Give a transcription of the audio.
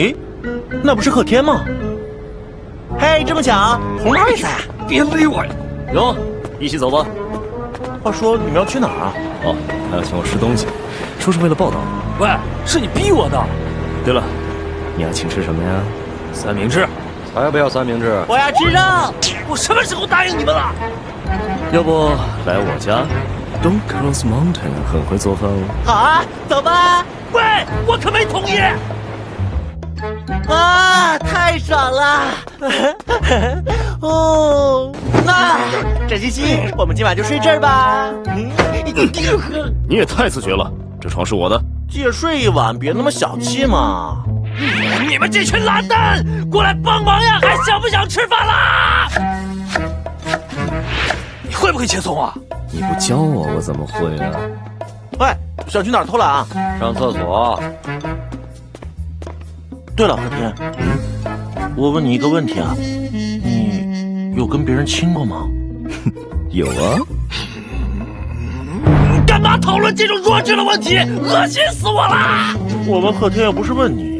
咦，那不是贺天吗？嘿，这么巧，红包也在。别勒我呀！哟，一起走吧。话说你们要去哪儿啊？哦，还要请我吃东西，说是为了报答。喂，是你逼我的。对了，你要请吃什么呀？三明治。才不要三明治！我要吃肉。我什么时候答应你们了？要不来我家？Don't cross mountain，很会做饭哦。好啊，走吧。喂，我可没同意。啊，太爽了！哦，那沈西西，我们今晚就睡这儿吧。你也太自觉了，这床是我的。借睡一晚，别那么小气嘛。你们这群懒蛋，过来帮忙呀！还想不想吃饭啦？你会不会切葱啊？你不教我，我怎么会呢？喂，想去哪儿偷懒啊？上厕所。对了，贺天，我问你一个问题啊，你有跟别人亲过吗？有啊。干嘛讨论这种弱智的问题？恶心死我了！我问贺天又不是问你。